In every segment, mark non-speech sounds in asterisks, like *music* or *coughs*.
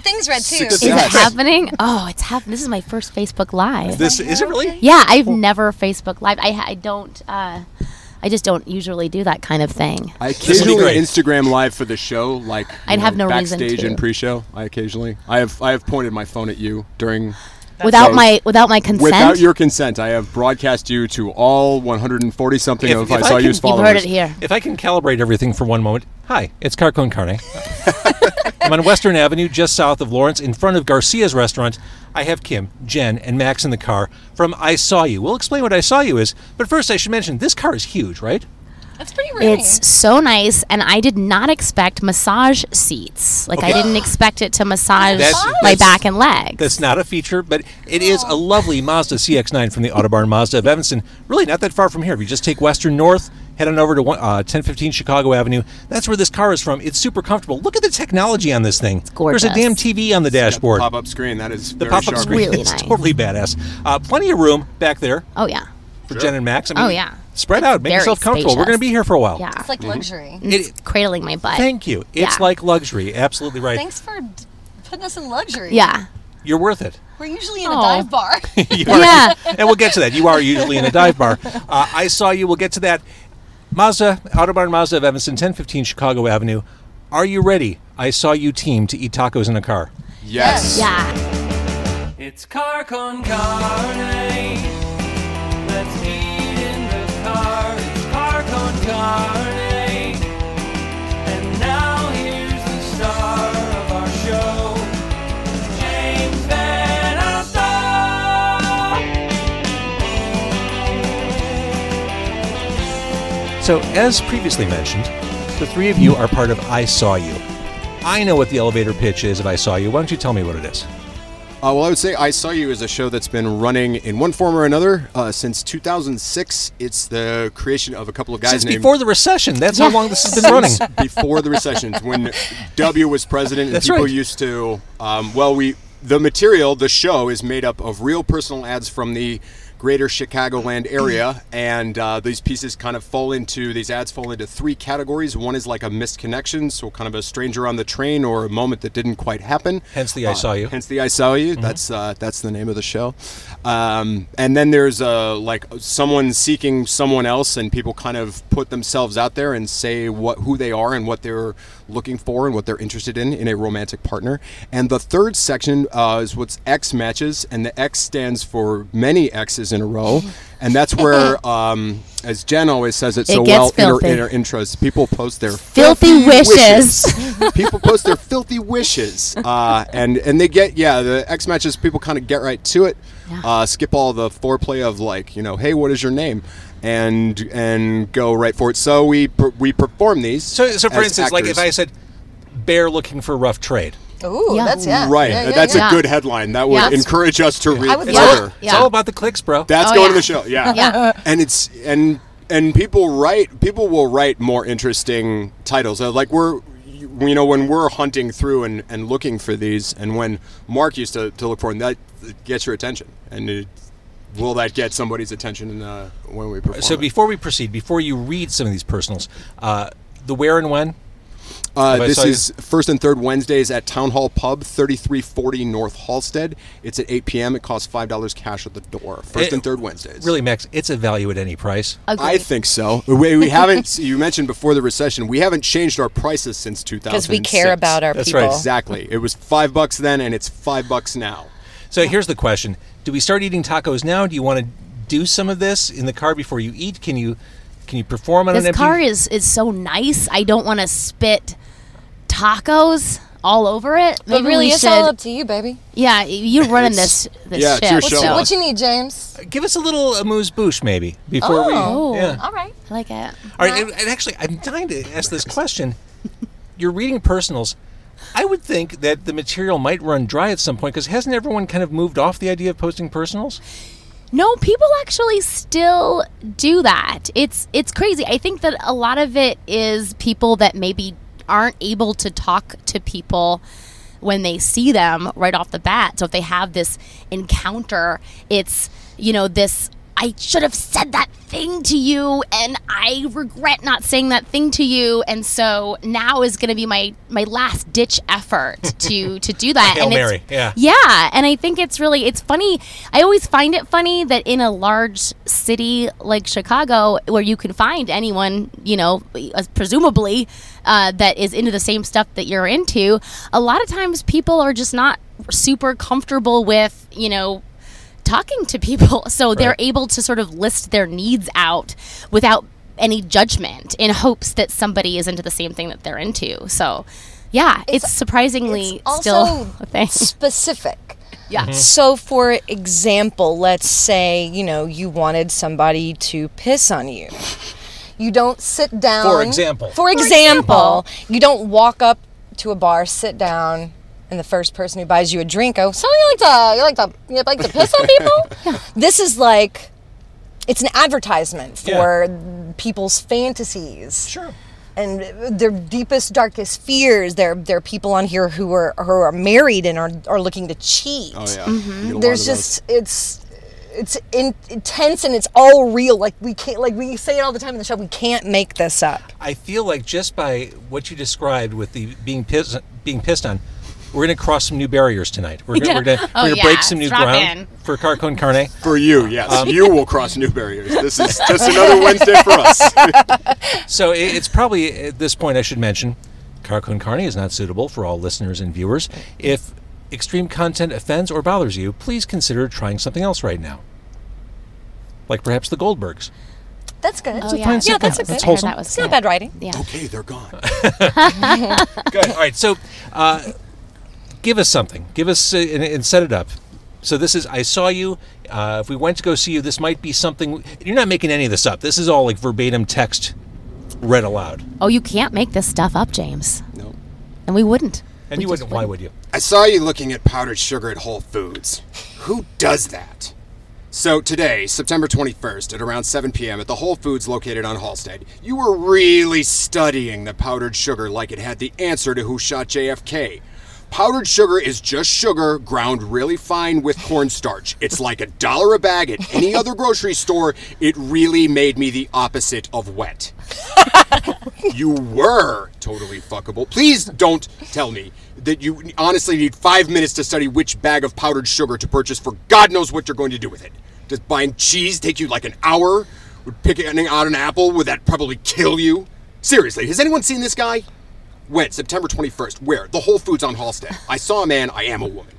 Thing's red too. Success. Is it happening? Oh, it's happening. This is my first Facebook Live. This is it really? yeah, I've never Facebook Live. I, I don't. Uh, I just don't usually do that kind of thing. I will be occasionally. Instagram live for the show, like I'd have no reason backstage to. and pre-show. I occasionally, I have, I have pointed my phone at you during. Without so- my without my consent. Without your consent, I have broadcast you to all 140 something If- of if I I saw can- you's You've followers. You've heard it here. If I can calibrate everything for one moment. Hi, it's Car Con Carne. I'm on Western Avenue, just south of Lawrence, in front of Garcia's restaurant. I have Kim, Jenn, and Max in the car from I Saw You. We'll explain what I Saw You is, but first I should mention this car is huge, right? That's pretty roomy. It's so nice, and I did not expect massage seats. Like I didn't expect it to massage That's- my that's- back and legs. That's not a feature, but it is a lovely Mazda CX-9 from the Autobarn Mazda of Evanston. Really not that far from here. If you just take Western North, head on over to one- uh, 1015 Chicago Avenue. That's where this car is from. It's super comfortable. Look at the technology on this thing. gorgeous. There's a damn TV on the dashboard. Pop-up screen. That is the pop-up screen Really is nice. totally badass. Uh, plenty of room back there oh yeah, for Jenn and Max. I mean, Oh, yeah. Spread out. Make yourself comfortable. We're going to be here for a while. yeah. It's like luxury. It- Cradling my butt. thank you. It's Yeah. like luxury. Absolutely right. Thanks for d- putting us in luxury. Yeah. You're worth it. We're usually in a dive bar. *laughs* *laughs* Yeah. and we'll get to that. You are usually in a dive bar. Uh, I saw you. We'll get to that. Mazda, Autobarn Mazda of Evanston, 1015 Chicago Avenue. Are you ready? I saw you team to eat tacos in a car. Yes. Yeah. It's car con carne. Let's eat So, as previously mentioned, the three of you are part of I Saw You. I know what the elevator pitch is of I Saw You. Why don't you tell me what it is? Uh, well, I would say I Saw You is a show that's been running in one form or another uh, since 2006. It's the creation of a couple of guys Since named before the recession. That's how long this has been running. Since *laughs* before the recessions when *laughs* W was president and That's people right. used to um, well we the material the show is made up of real personal ads from the greater Chicagoland area and uh, these pieces kind of fall into these ads fall into three categories. One is like a missed connection so kind of a stranger on the train or a moment that didn't quite happen. Hence the I Uh, Saw You. hence the I saw you. That's uh, that's the name of the show. Um, and then there's uh, like someone seeking someone else and people kind of put themselves out there and say what who they are and what they're looking for and what they're interested in in a romantic partner. And the third section uh, is what's X matches and the X stands for many X's in a row. And that's *laughs* where um, as Jenn always says it, It so well in her, in her intros people post their Filthy wishes. *laughs* people post their filthy wishes, uh, and and they get yeah the X matches. People kind of get right to it, uh, skip all the foreplay of like you know hey what is your name, and and go right for it. So we per- we perform these. So, so for as instance, like if. I said, Bear looking for rough trade. Ooh, Yeah. that's yeah. right, Yeah, yeah, that's yeah. a good headline. That would Yeah. encourage us to read I would It's, all, it's all about the clicks, bro. That's Oh, going yeah. to the show. Yeah. Yeah. *laughs* And it's and and people write people will write more interesting titles. Uh, like we're you know when we're hunting through and, and looking for these and when Mark used to, to look for them that gets your attention and it, will that get somebody's attention in, uh, when we perform So it? before we proceed, before you read some of these personals, uh, the where and when. Uh, this saw you- is first and third Wednesdays at Town Hall Pub, 3340 North Halsted. It's at 8 p.m. It costs $5 cash at the door. First It- and third Wednesdays. Really, Max, it's a value at any price. I think so. We, we haven't. *laughs* you mentioned before the recession, we haven't changed our prices since 2000. Because we care about our That's people. right. Exactly. It was five bucks then, and it's five bucks now. So here's the question: Do we start eating tacos now? Do you want to do some of this in the car before you eat? Can you can you perform on an This empty? car is is so nice. I don't want to spit tacos all over it. But really, we it's should. all up to you, baby. yeah, you're *laughs* running this this yeah, it's your What show. you, so- what you need, James? Uh, give us a little amuse bouche, maybe before Oh, we. Yeah. all right. I like it. All right, and, and actually, I'm dying to ask this question. You're reading personals. I would think that the material might run dry at some point because hasn't everyone kind of moved off the idea of posting personals? No, people actually still do that. It's it's crazy. I think that a lot of it is people that maybe aren't able to talk to people when they see them right off the bat. So if they have this encounter, it's you know this I should have said that thing to you and I regret not saying that thing to you and so now is going to be my my last ditch effort *laughs* to to do that Hail and Mary, yeah. yeah and I think it's really it's funny I always find it funny that in a large city like Chicago where you can find anyone you know presumably uh, that is into the same stuff that you're into a lot of times people are just not super comfortable with you know talking to people *laughs* so they're able to sort of list their needs out without any judgment in hopes that somebody is into the same thing that they're into so yeah it's, surprisingly It's still also *laughs* a thing specific. yeah mm-hmm. So, for example, let's say you know you wanted somebody to piss on you. You don't sit down. For example. For example, you don't walk up to a bar, sit down, and the first person who buys you a drink go, "So you like to you like to you like to piss on people?" *laughs* yeah. This is like, it's an advertisement for people's fantasies Sure. and their deepest, darkest fears. There, there are people on here who are who are married and are, are looking to cheat. Oh yeah. Mm-hmm. You get a lot There's just it's it's in, intense and it's all real. Like we can't like we say it all the time in the show. We can't make this up. I feel like just by what you described with the being pissed, being pissed on, we're going to cross some new barriers tonight. We're going Yeah. we're to Oh, we're gonna yeah. break some new Strap ground in. for Car Con Carne. for you. Yes, Um, you will cross new barriers. This is *laughs* just another Wednesday for us. *laughs* So i- it's probably at this point I should mention, Car Con Carne is not suitable for all listeners and viewers. If extreme content offends or bothers you, please consider trying something else right now. Like perhaps the Goldbergs. That's good. Oh, yeah. yeah, sitcom. that's a good. wholesome. that was It's not bad writing. yeah okay, they're gone. *laughs* Good. All right. So, uh, give us something. Give us uh, and, and set it up. So this is. I saw you. Uh, if we went to go see you, this might be something. You're not making any of this up. This is all like verbatim text, read aloud. oh you can't make this stuff up james No. and we wouldn't And you wouldn't. Why would you? I saw you looking at powdered sugar at Whole Foods. Who does that? So today, September 21st, at around 7 p.m. at the Whole Foods located on Halsted, you were really studying the powdered sugar like it had the answer to who shot JFK. Powdered sugar is just sugar ground really fine with cornstarch. It's like a dollar a bag at any other grocery store. It really made me the opposite of wet. *laughs* You were totally fuckable. Please don't tell me that you honestly need five minutes to study which bag of powdered sugar to purchase for God knows what you're going to do with it. Does buying cheese take you like an hour? Would picking out an apple, would that probably kill you? Seriously, has anyone seen this guy? When? September 21st. Where? The Whole Foods on Halsted. I saw a man, I am a woman.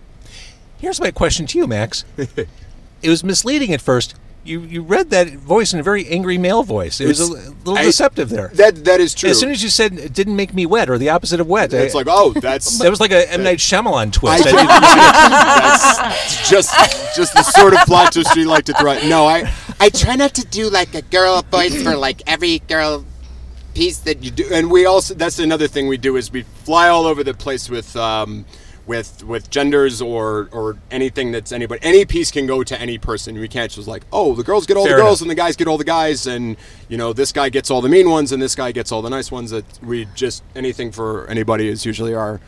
Here's my question to you, Max. *laughs* it was misleading at first. You you read that voice in a very angry male voice. It was a It's- little I- deceptive there. That that is true. as soon as you said it didn't make me wet or the opposite of wet, it's I- like, oh, that's *laughs* that was like a M Night Shyamalan I twist. I didn't- *laughs* that's just just the sort of plot twist you like to throw. No, I I try not to do like a girl voice for like every girl piece that you do, and we also that's another thing we do is we fly all over the place with. Um, with with genders or or anything that's anybody any piece can go to any person we can't just like oh the girls get all Fair the girls enough. and the guys get all the guys and you know this guy gets all the mean ones and this guy gets all the nice ones that we just anything for anybody is usually our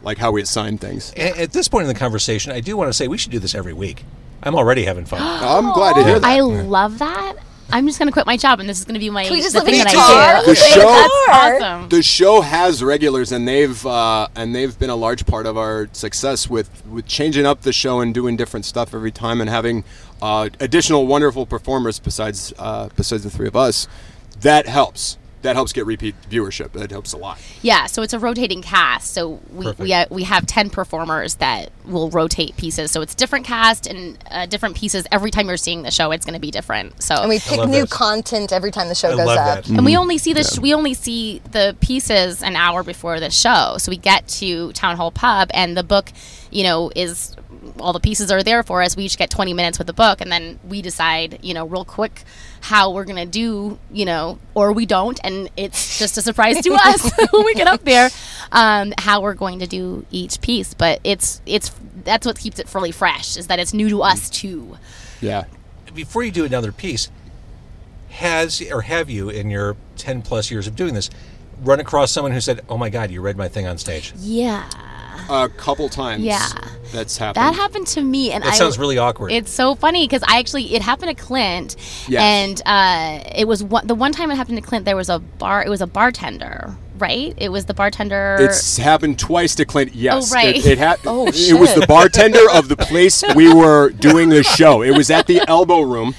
like how we assign things A- At this point in the conversation, I do want to say we should do this every week. I'm already having fun. *gasps* I'm glad to hear *gasps* that. I love that. I'm just gonna quit my job, and this is gonna be my Can we just the live thing your that car? I do. The show- That's awesome. the show has regulars and they've uh, and they've been a large part of our success with with changing up the show and doing different stuff every time and having uh, additional wonderful performers besides uh, besides the three of us that helps that helps get repeat viewership that helps a lot Yeah, so it's a rotating cast. So we Perfect. we, uh, we have ten performers that will rotate pieces. So it's different cast and uh, different pieces every time you're seeing the show. It's going to be different. So And we pick new this. content every time the show I goes love up. that. and we only see the sh- we only see the pieces an hour before the show. So we get to Town Hall Pub, and the book, you know, is all the pieces are there for us. We each get 20 minutes with the book, and then we decide, you know, real quick how we're gonna do, you know, or we don't, and it's just a surprise to *laughs* us *laughs* when we get up there um, how we're going to do each piece. But it's it's that's what keeps it really fresh is that it's new to us too. yeah Before you do another piece, has or have you, in your 10 plus years of doing this, run across someone who said, "Oh my God, you read my thing on stage"? Yeah. a couple times Yeah. That's happened. That happened to me, and That I sounds really awkward. It's so funny because I actually it happened to Clint, Yes. and uh, it was one, the one time it happened to Clint. There was a bar. It was a bartender, right? It was the bartender. It's happened twice to Clint. Yes, Oh, right. It, it, ha- *laughs* Oh, it was the bartender of the place we were doing the show. It was at the *laughs* Elbow Room.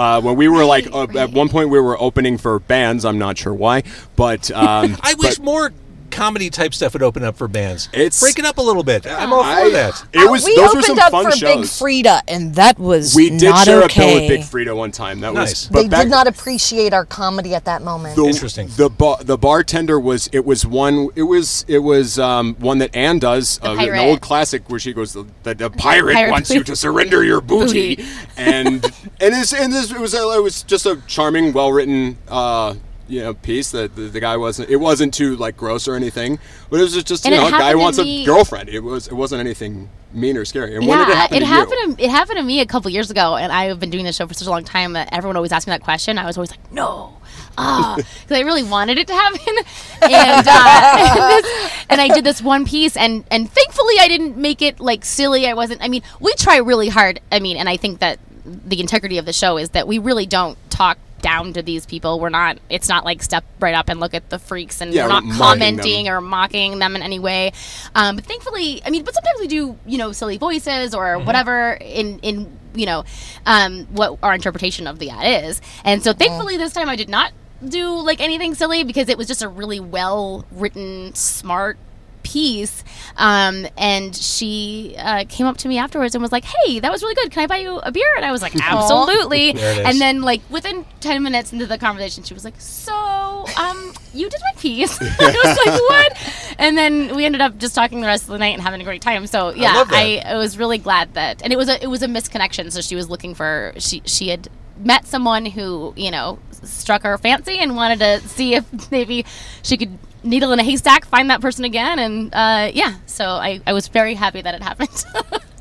Uh, when we were like uh, at one point we were opening for bands. I'm not sure why, but um, *laughs* I wish but more comedy type stuff would open up for bands. It's- breaking up a little bit. I'm all for I- that. It was we those opened were some up fun for Big. Freedia, and that was we did not share okay. a bill with Big Freedia one time. That Nice. was. But They back, did not appreciate our comedy at that moment. the, Interesting. The bar, the bartender was it was one it was it was um, one that Anne does uh, an old classic where she goes the, the, the pirate, pirate wants you to surrender your *laughs* booty, Booty. and and this and this it was it was just a charming well written uh, you know piece that the, the guy wasn't it wasn't too like gross or anything but it was just And you it know a guy wants me- a girlfriend it was it wasn't anything mean or scary and when yeah, did it happen to you? happened to, it happened to me a couple years ago, and I've been doing this show for such a long time that everyone always asked me that question. I was always like, no. Ah, *laughs* because I really wanted it to happen, and uh, *laughs* and, this, and I did this one piece, and and thankfully I didn't make it like silly. I wasn't. I mean, we try really hard. I mean, and I think that the integrity of the show is that we really don't talk down to these people. We're not. It's not like step right up and look at the freaks, and Yeah, we're not we're commenting or mocking them in any way. Um, but thankfully, I mean, but sometimes we do, you know, silly voices or whatever in in you know um, what our interpretation of the ad is. And so thankfully, this time I did not do like anything silly because it was just a really well written, smart piece um, and she uh, came up to me afterwards and was like hey that was really good. Can i buy you a beer? And i was like absolutely. There it is. and then like within 10 minutes into the conversation she was like so um you did my piece. *laughs* I was like what? And then we ended up just talking the rest of the night and having a great time. So yeah that. I, I was really glad that and it was a it was a misconnection. So she was looking for she she had met someone who you know struck her fancy and wanted to see if maybe she could needle in a haystack find that person again and uh, yeah so I, I was very happy that it happened *laughs*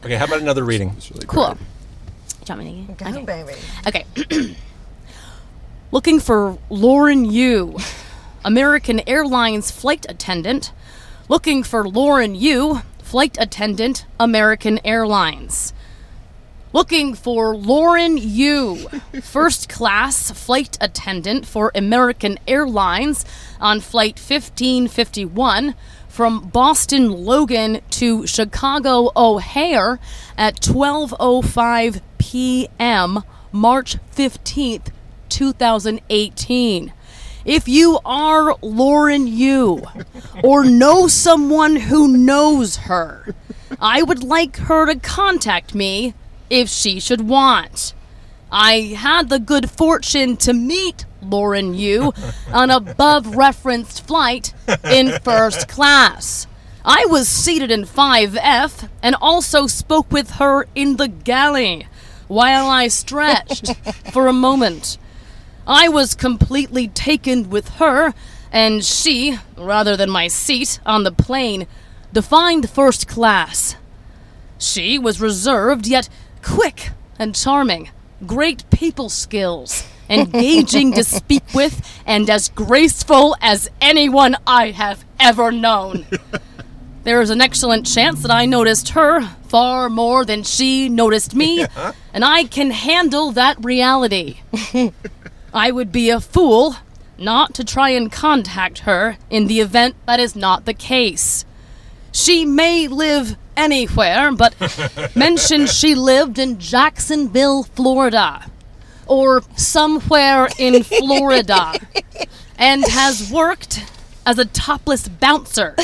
Okay, how about another reading? It's really cool great. do you want me to Go, baby. Okay. *clears throat* Looking for Lauren Yu, American Airlines flight attendant. Looking for Lauren Yu, flight attendant, American Airlines. Looking for Lauren Yu, first class flight attendant for American Airlines on flight 1551 from Boston Logan to Chicago O'Hare at 12:05 p.m. March 15th, 2018. If you are Lauren Yu or know someone who knows her, I would like her to contact me if she should want. I had the good fortune to meet Lauren Yu on above referenced flight in first class. I was seated in 5F and also spoke with her in the galley while I stretched *laughs* for a moment. I was completely taken with her, and she, rather than my seat on the plane, defined first class. She was reserved yet quick and charming, great people skills, engaging to speak with, and as graceful as anyone I have ever known. *laughs* There is an excellent chance that I noticed her far more than she noticed me, *laughs* and I can handle that reality. *laughs* I would be a fool not to try and contact her in the event that is not the case. She may live anywhere, but *laughs* mentioned she lived in Jacksonville, Florida, or somewhere in Florida, and has worked as a topless bouncer.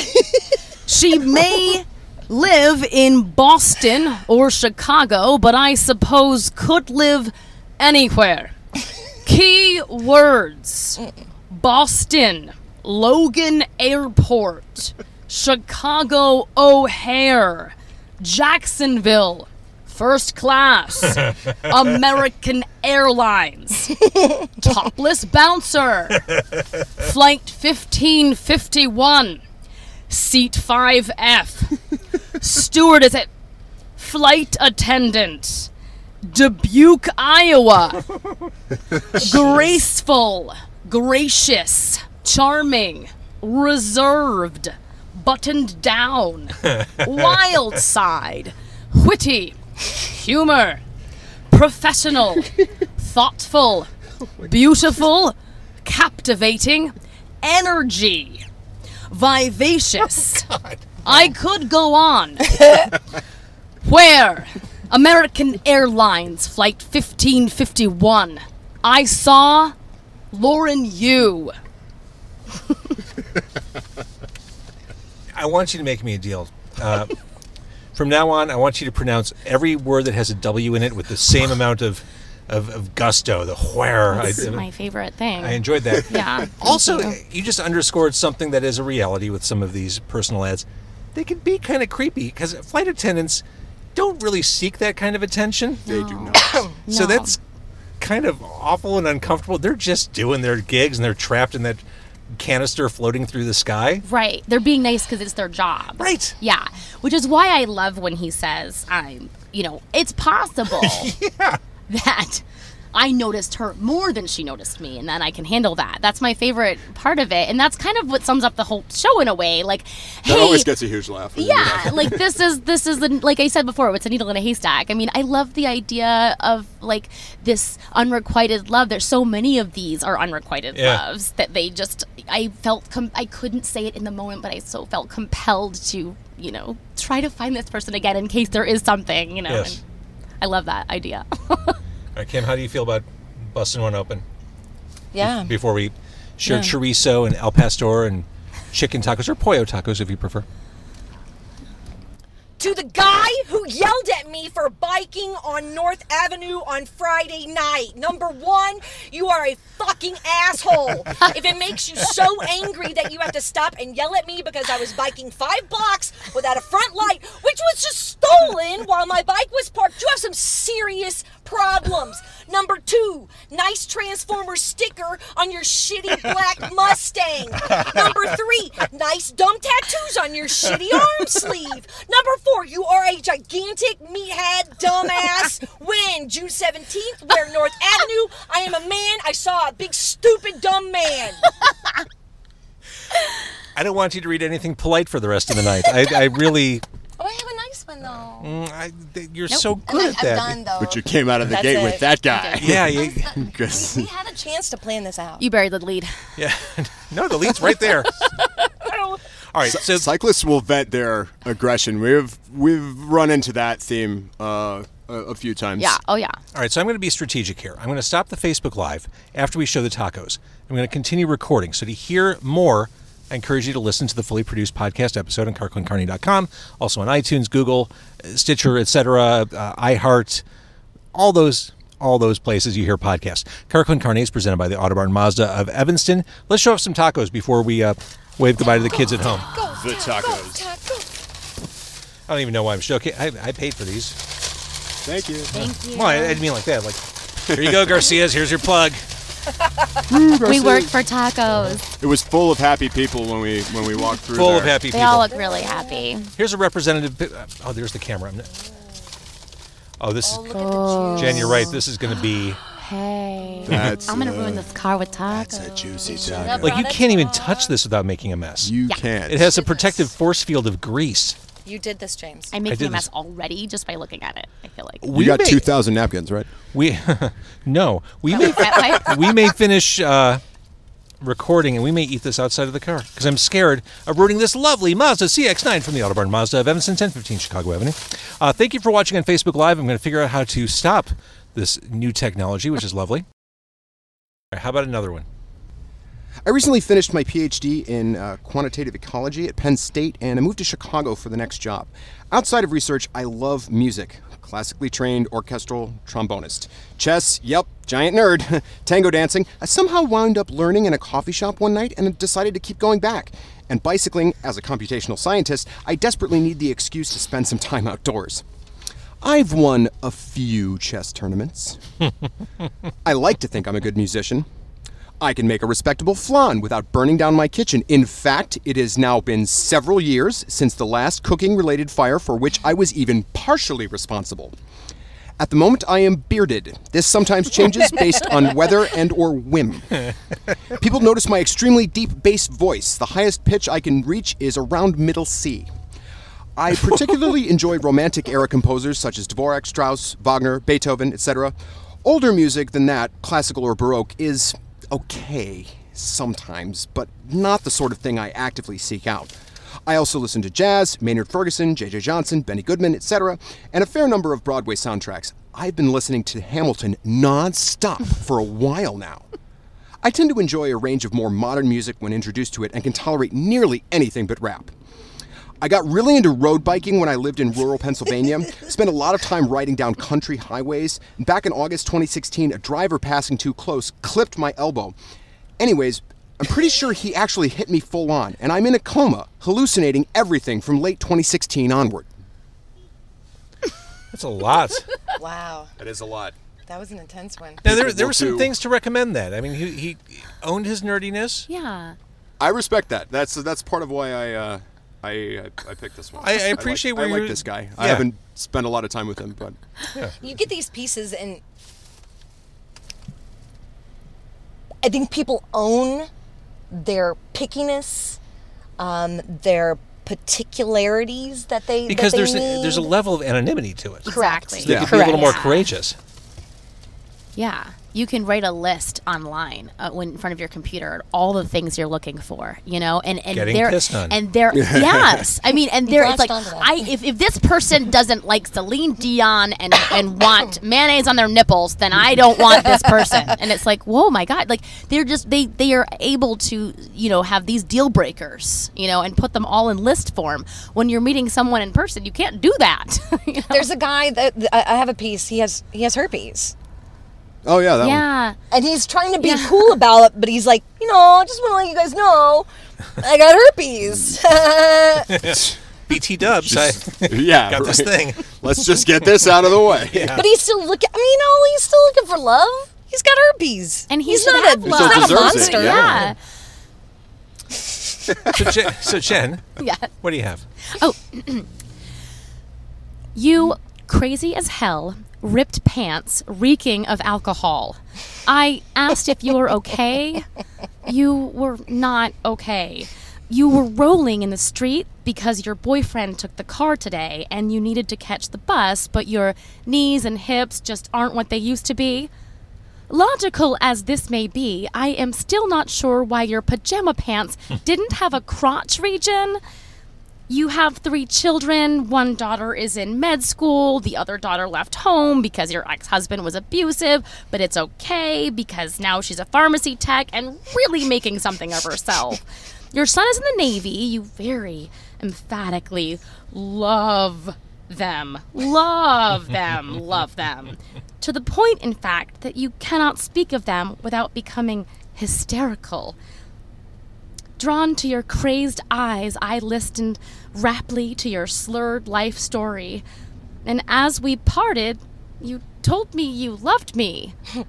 She may live in Boston or Chicago, but I suppose could live anywhere. Key words Boston, Logan Airport, Chicago O'Hare, Jacksonville, first class, *laughs* American Airlines, *laughs* topless bouncer, flight 1551, seat 5F, stewardess at flight attendant, Dubuque, Iowa. *laughs* Graceful, gracious, charming, reserved, buttoned down, wild side, witty, humor, professional, thoughtful, beautiful, captivating, energy, vivacious. Oh, I could go on. *laughs* Where? American Airlines Flight 1551. I saw Lauren Yu. *laughs* I want you to make me a deal. Uh, from now on, I want you to pronounce every word that has a W in it with the same amount of, of, of gusto. The where. I, That's my favorite thing. I enjoyed that. *laughs* Yeah, Also, you. you just underscored something that is a reality with some of these personal ads. They can be kind of creepy because flight attendants don't really seek that kind of attention. They do not. *coughs* So No. that's kind of awful and uncomfortable. They're just doing their gigs and they're trapped in that canister floating through the sky. Right. They're being nice because it's their job. Right. Yeah. Which is why I love when he says, I'm, you know, it's possible *laughs* Yeah. that I noticed her more than she noticed me and then I can handle that. That's my favorite part of it. And that's kind of what sums up the whole show in a way. Like, That hey, always gets a huge laugh. yeah, like this is this is the, like I said before, it's a needle in a haystack. I mean, I love the idea of like this unrequited love. There's so many of these are unrequited Yeah. loves that they just I felt com- I couldn't say it in the moment, but I so felt compelled to you know try to find this person again in case there is something you know. Yes. And I love that idea. *laughs* All right, Kim, how do you feel about busting one open Yeah. before we share Yeah. chorizo and al pastor and chicken tacos or pollo tacos if you prefer? to the guy who yelled at me for biking on North Avenue on Friday night. Number one, you are a fucking asshole. if it makes you so angry that you have to stop and yell at me because I was biking five blocks without a front light, which was just stolen while my bike was parked, you have some serious problems. Number two, nice Transformer sticker on your shitty black *laughs* Mustang. Number three, nice dumb tattoos on your shitty arm sleeve. Number four, you are a gigantic meathead dumbass. When June 17th, where North Avenue, I am a man. I saw a big stupid dumb man. I don't want you to read anything polite for the rest of the night. I, I really, Oh, I have a nice one though. mm, I, th- you're so And good I'm, at I'm that. done though. But you came out of the That's gate it. with that You guy. did. Yeah, you, 'Cause- We had a chance to plan this out. you buried the lead. yeah. *laughs* No, the lead's right there. *laughs* All right, so cyclists will vent their aggression. We've we've run into that theme uh, a, a few times. Yeah. Oh yeah. All right, so I'm going to be strategic here. I'm going to stop the Facebook Live after we show the tacos. I'm going to continue recording. So to hear more, I encourage you to listen to the fully produced podcast episode on carconcarne.com, also on iTunes, Google, uh, Stitcher, etc., uh, iHeart, all those all those places you hear podcasts. Car Con Carne is presented by the Autobarn Mazda of Evanston. Let's show off some tacos before we uh, wave goodbye to the kids at home. The tacos. I don't even know why I'm joking. I, I paid for these. Thank you. Thank you. Well, I, I didn't mean like that. Like, here you go, Garcias. Here's your plug. We worked for tacos. It was full of happy people when we when we walked through. Full there. of happy They people. all look really happy. Here's a representative. uh, Oh, there's the camera. I'm Oh, this is Look at the. Jenn. You're right. This is going to be Hey. That's, I'm gonna uh, ruin this car with tacos. That's a juicy taco. like you can't even touch this without making a mess. you Yeah. can't. It has a protective force field of grease. You did this, James. I'm making did a mess this. already just by looking at it. I feel like. You got two thousand napkins, right? *laughs* We no. We may *laughs* we may finish uh, recording and we may eat this outside of the car because I'm scared of ruining this lovely Mazda CX-9 from the Autobarn Mazda of Evanston, 1015 Chicago Avenue. Uh, thank you for watching on Facebook Live. I'm going to figure out how to stop this new technology, which is lovely. All right, how about another one? I recently finished my PhD in uh, quantitative ecology at Penn State, and I moved to Chicago for the next job. Outside of research, I love music. Classically trained orchestral trombonist. Chess, yep, giant nerd. *laughs* Tango dancing. I somehow wound up learning in a coffee shop one night and decided to keep going back. And bicycling, as a computational scientist, I desperately need the excuse to spend some time outdoors. I've won a few chess tournaments. *laughs* I like to think I'm a good musician. I can make a respectable flan without burning down my kitchen. In fact, it has now been several years since the last cooking related fire for which I was even partially responsible. At the moment I am bearded. This sometimes changes *laughs* based on weather and or whim. People notice my extremely deep bass voice. The highest pitch I can reach is around middle C. I *laughs* particularly enjoy romantic era composers such as Dvorak, Strauss, Wagner, Beethoven, etc. Older music than that, classical or baroque, is okay sometimes, but not the sort of thing I actively seek out. I also listen to jazz, Maynard Ferguson, J.J. Johnson, Benny Goodman, etc., and a fair number of Broadway soundtracks. I've been listening to Hamilton non-stop for a while now. I tend to enjoy a range of more modern music when introduced to it and can tolerate nearly anything but rap. I got really into road biking when I lived in rural Pennsylvania. *laughs* Spent a lot of time riding down country highways. Back in August 2016, a driver passing too close clipped my elbow. Anyways, I'm pretty sure he actually hit me full on, and I'm in a coma, hallucinating everything from late 2016 onward. That's a lot. *laughs* Wow, That is a lot. that was an intense one. now, there, there were some things to recommend that. I mean, he, he owned his nerdiness. Yeah. I respect that. That's that's part of why I uh, I, I I picked this one. I- I like- appreciate I where like you're- this guy. I haven't spent a lot of time with him, but *laughs* you get these pieces and i think people own their pickiness um, their particularities that they Because that they there's a, there's a level of anonymity to it. Exactly. They Yeah. could be a little more courageous. Yeah. You can write a list online uh, when in front of your computer all the things you're looking for, you know, and and Getting they're pissed on. and they're *laughs* yes, I mean, and they're it's like latched onto that. I if, if this person doesn't like Celine Dion and and want *laughs* mayonnaise on their nipples, then I don't want this person. And it's like, whoa, my god, like they're just they they are able to you know have these deal breakers, you know, and put them all in list form. When you're meeting someone in person, you can't do that. *laughs* you know? there's a guy that I I have a piece he has he has herpes oh yeah, that one. yeah. and he's trying to be cool about it but he's like you know i just want to let you guys know i got herpes *laughs* BT Dubs, I yeah, got this thing. *laughs* Let's just get this out of the way. *laughs* but he's still looking i mean you know he's still looking for love he's got herpes And he he's not a, love. he's not a deserves it, monster yeah. yeah. So, Jenn, so Jenn, Yeah. what do you have? Oh. *clears throat* You crazy as hell, ripped pants, reeking of alcohol. I asked if you were okay. You were not okay. You were rolling in the street because your boyfriend took the car today and you needed to catch the bus, but your knees and hips just aren't what they used to be. Logical as this may be, I am still not sure why your pajama pants *laughs* didn't have a crotch region. You have three children. One daughter is in med school. The other daughter left home because your ex husband was abusive, but it's okay because now she's a pharmacy tech and really making something of herself. Your son is in the Navy. You very emphatically love them. Love them. *laughs* love them. To the point, in fact, that you cannot speak of them without becoming hysterical. Drawn to your crazed eyes, I listened raptly to your slurred life story. And as we parted, you told me you loved me. *laughs*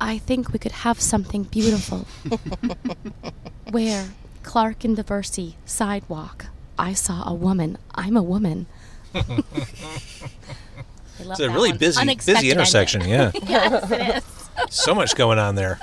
I think we could have something beautiful. *laughs* Where Clark and Diversey sidewalk, I saw a woman. I'm a woman. *laughs* It's a really one. busy, Unexpected busy ending. intersection. Yeah, yes, it is. so much going on there.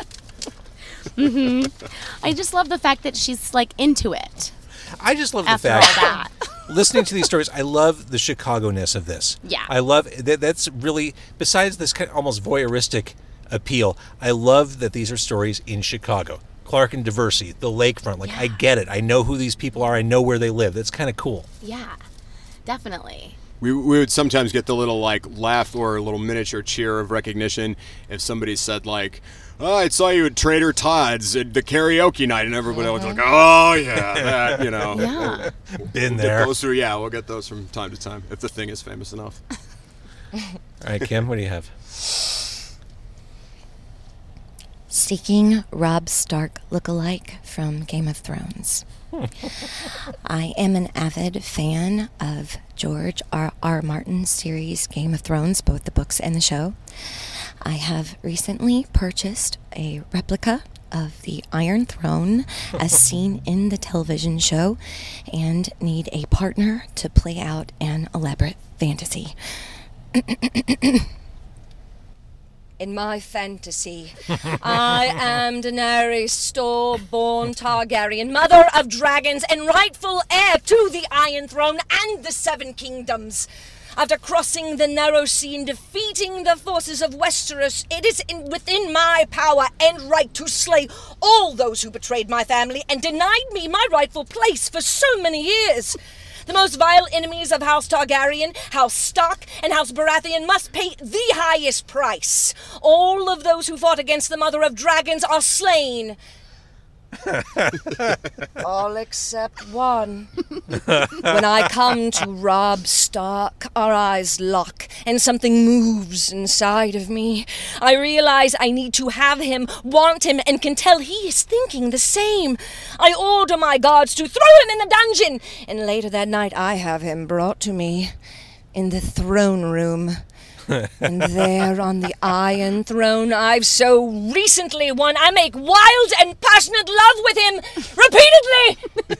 Mm-hmm. I just love the fact that she's like into it I just love the after all fact that. *laughs* listening to these stories, I love the Chicago-ness of this. Yeah. I love that. That's really besides this kind of almost voyeuristic appeal. I love that these are stories in Chicago. Clark and Diversey, the lakefront. Like I get it. I know who these people are. I know where they live. That's kind of cool. Yeah, definitely. We, we would sometimes get the little like laugh or a little miniature cheer of recognition if somebody said like, "Oh, I saw you at Trader Todd's at the karaoke night," and everybody was like, "Oh yeah, that," you know. Yeah. *laughs* Been Get there. those through, yeah, we'll get those from time to time if the thing is famous enough. *laughs* All right, Kim, what do you have? Seeking Robb Stark look-alike from Game of Thrones. *laughs* I am an avid fan of George R. R. Martin's series Game of Thrones, both the books and the show. I have recently purchased a replica of the Iron Throne as *laughs* seen in the television show and need a partner to play out an elaborate fantasy. *coughs* in my fantasy. *laughs* I am Daenerys, Stormborn Targaryen, mother of dragons and rightful heir to the Iron Throne and the Seven Kingdoms. After crossing the narrow sea and defeating the forces of Westeros, it is in, within my power and right to slay all those who betrayed my family and denied me my rightful place for so many years. The most vile enemies of House Targaryen, House Stark, and House Baratheon must pay the highest price. All of those who fought against the Mother of Dragons are slain. *laughs* All except one. *laughs* when I come to Robb Stark, our eyes lock, and something moves inside of me. I realize I need to have him, want him, and can tell he is thinking the same. I order my guards to throw him in the dungeon, and later that night I have him brought to me in the throne room. *laughs* and there on the Iron Throne I've so recently won, I make wild and passionate love with him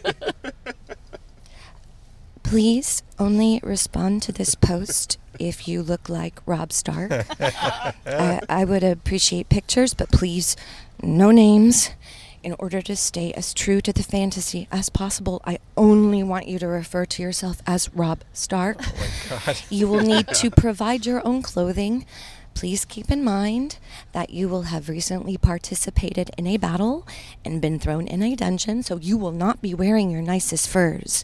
repeatedly. *laughs* Please only respond to this post if you look like Robb Stark. *laughs* I, I would appreciate pictures, but please, no names. In order to stay as true to the fantasy as possible, I only want you to refer to yourself as Robb Stark. Oh *laughs* You will need to provide your own clothing. Please keep in mind that you will have recently participated in a battle and been thrown in a dungeon, so you will not be wearing your nicest furs.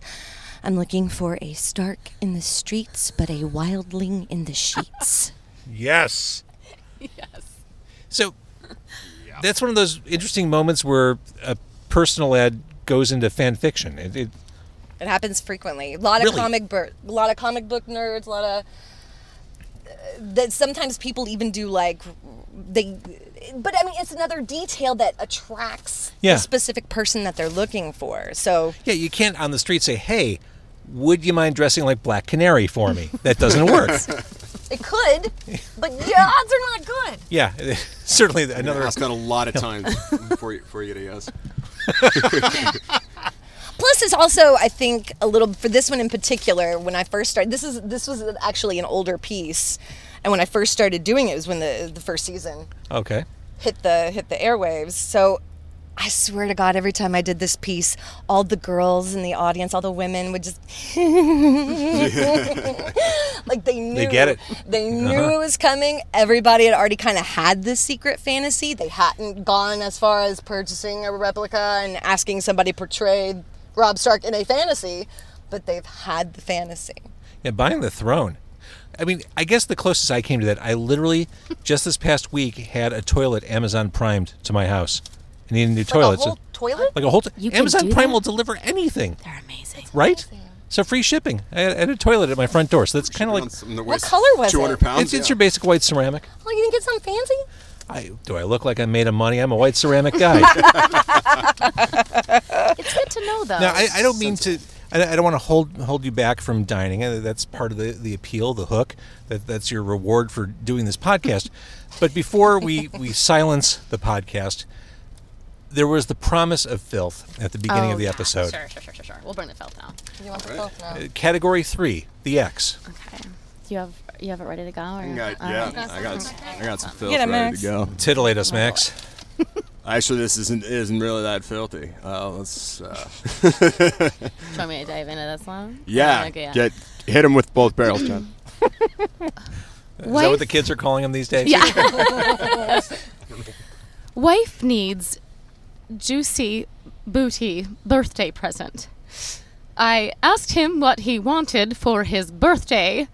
I'm looking for a Stark in the streets, but a wildling in the sheets. Yes. *laughs* Yes. So that's one of those interesting moments where a personal ad goes into fan fiction. It, it, It happens frequently. A lot of Really? comic book, a lot of comic book nerds, a lot of uh, that. Sometimes people even do like they, but I mean, it's another detail that attracts Yeah. the specific person that they're looking for. So yeah, you can't on the street say, "Hey, would you mind dressing like Black Canary for me?" That doesn't work. *laughs* it could, but the odds are not good. *laughs* yeah, *laughs* certainly another. Ask that a lot of *laughs* times for you, before you get a yes. Plus, it's also I think a little for this one in particular. When I first started, this is this was actually an older piece, and when I first started doing it was when the the first season Okay. hit the hit the airwaves. So I swear to God, every time I did this piece, all the girls in the audience, all the women would just like they knew They get it. They uh-huh. knew it was coming. Everybody had already kind of had this secret fantasy. They hadn't gone as far as purchasing a replica and asking somebody portray Robb Stark in a fantasy, but they've had the fantasy. Yeah, buying the throne. I mean, I guess the closest I came to that, I literally just this past week had a toilet Amazon primed to my house. I need a new toilet. Like a whole so- toilet? like a whole. T- You Amazon Prime that? will deliver anything, They're amazing. right? So free shipping. I had, I had a toilet at my front door, so that's kind of like What color was it? 200 pounds. it's, it's yeah. your basic white ceramic. Oh, you didn't get something fancy? I, do I look like I'm made of money? I'm a white ceramic guy. *laughs* *laughs* It's good to know, though. Now, I, I don't mean to. I, I don't want to hold hold you back from dining. Uh, That's part of the, the appeal, the hook. That that's your reward for doing this podcast. but before we we silence the podcast, there was the promise of filth at the beginning Oh, of the yeah. episode. Sure, sure, sure, sure, sure. We'll bring the filth now. You want the filth now? Uh, Category three, the X. Okay. Do you have you have it ready to go? Or? I got, yeah, right. I got, I got some filth Get it, ready Max. to go. Titillate us, Max. *laughs* Actually, this isn't isn't really that filthy. Uh, let's, uh, *laughs* Want me to dive into this one? yeah, Okay, yeah. get hit him with both barrels, John. *laughs* Is that what the kids are calling them these days? Yeah. Wife needs juicy booty birthday present. I asked him what he wanted for his birthday,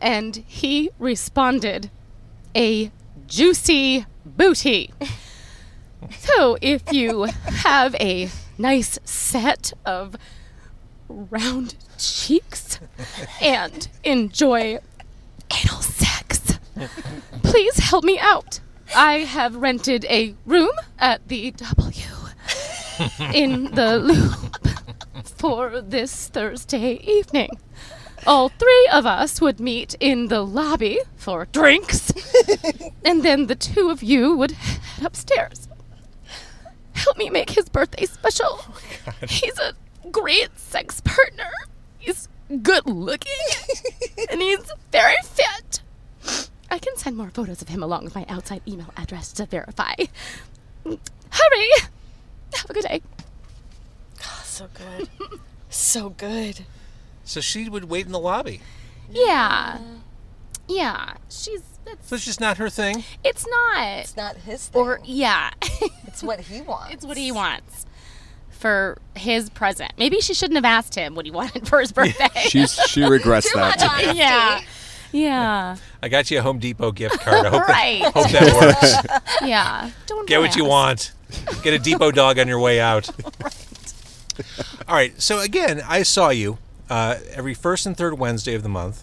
and he responded, a juicy booty. *laughs* so if you have a nice set of round cheeks and enjoy anal sex, *laughs* please help me out. I have rented a room at the W in the Loop for this Thursday evening. All three of us would meet in the lobby for drinks, *laughs* and then the two of you would head upstairs. Help me make his birthday special. Oh, he's a great sex partner. He's good looking, and he's very fit. I I can send more photos of him along with my outside email address to verify. Hurry! Have a good day. Oh, So good. *laughs* so good. So she would wait in the lobby. Yeah. Yeah. She's. It's, So it's just not her thing. it's not. It's not his thing. Or, yeah. *laughs* it's what he wants. it's what he wants for his present. Maybe she shouldn't have asked him what he wanted for his birthday. She's she regrets *laughs* that. yeah. Yeah. I got you a Home Depot gift card. I hope, Right. that, hope that works. Yeah. Don't Get what you want. Get a Depot dog on your way out. *laughs* All right. So again, I saw you uh, every first and third Wednesday of the month.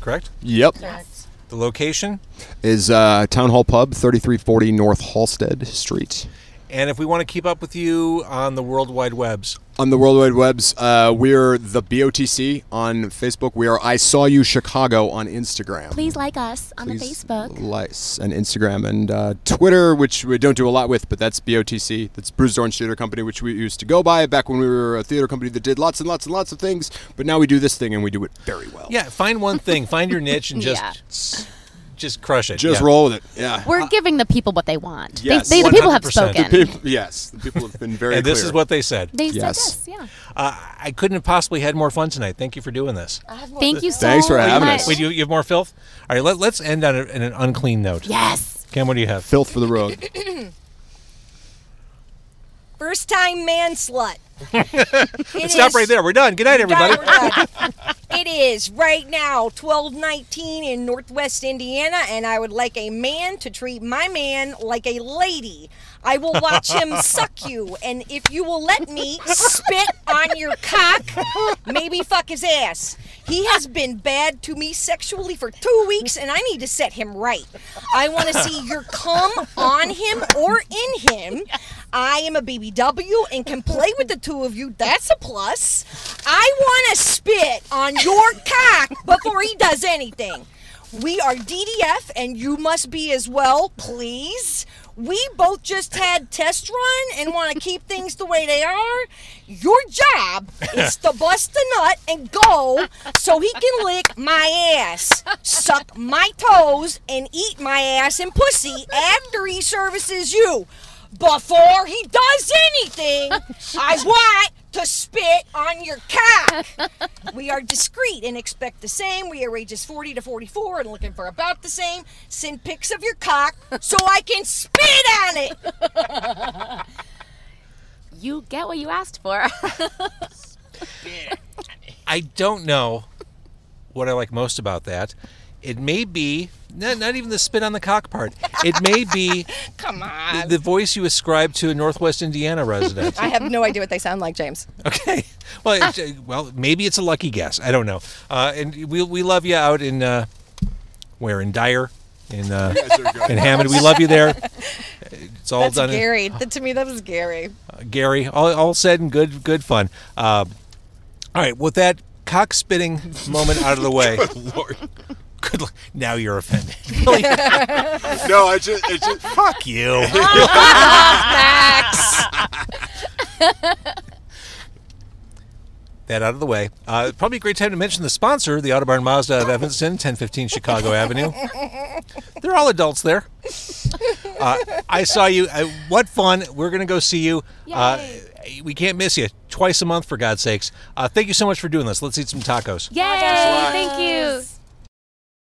Correct. Yep. The location. Is uh, Town Hall Pub, 3340 North Halsted Street. And if we want to keep up with you on the World Wide Webs, On the World Wide Webs, uh, we're the BOTC on Facebook. We are I Saw You Chicago on Instagram. Please like us on the Facebook. Lice and Instagram and uh, Twitter, which we don't do a lot with, but that's BOTC. That's Bruised Orange Theater Company, which we used to go by back when we were a theater company that did lots and lots and lots of things. But now we do this thing and we do it very well. yeah, find one thing, find your niche, and *laughs* just Yeah. Just crush it. Just Yeah. roll with it. Yeah. We're giving the people what they want. Yes, they, they, the people have 100%. spoken. Peop- yes, the people have been very *laughs* And this clear. is what they said. They Yes. said this, yeah. Uh, I couldn't have possibly had more fun tonight. Thank you for doing this. Thank you so Thanks for having much. us. Wait, you, you have more filth? All right, let, let's end on, a, on an unclean note. Yes. Cam, what do you have? filth for the road. *coughs* First time man slut. It Stop right there. We're done. Good night, everybody. Done, done. it is right now 1219 in Northwest Indiana, and I would like a man to treat my man like a lady. I will watch him *laughs* suck you, and if you will let me spit on your cock, maybe fuck his ass. He has been bad to me sexually for two weeks, and I need to set him right. I want to see your cum on him or in him. I am a BBW and can play with the two of you. That's a plus. I want to spit on your cock before he does anything. We are DDF and you must be as well, please. We both just had test run and want to keep things the way they are. Your job is to bust a nut and go so he can lick my ass, suck my toes, and eat my ass and pussy after he services you. Before he does anything, *laughs* I want to spit on your cock. We are discreet and expect the same. We are ages 40 to 44 and looking for about the same. Send pics of your cock so I can spit on it. *laughs* You get what you asked for. *laughs* I don't know what I like most about that. It may be not, not even the spit on the cock part. It may be *laughs* Come the, on. the voice you ascribe to a Northwest Indiana resident. *laughs* I have no idea what they sound like, James. Okay. *laughs* Well, it, uh, well, maybe it's a lucky guess. I don't know. Uh, and we, we love you out in uh, where in Dyer, in uh, in Hammond. We love you there. It's all That's done. in- Gary. That- to me, that was Gary. Gary. All, all said and good, good fun. Um, all right, with that cock spitting moment out of the way. Lord. Good. l- Now you're offended. *laughs* *laughs* No, I just, it just Fuck you. *laughs* Max. that out of the way. Uh, probably a great time to mention the sponsor, the Autobarn Mazda of Evanston, 1015 Chicago Avenue. They're all adults there. Uh, I saw you. Uh, what fun. We're going to go see you. Uh, we can't miss you. Twice a month, for God's sakes. Uh, thank you so much for doing this. Let's eat some tacos. Yay! Thank you.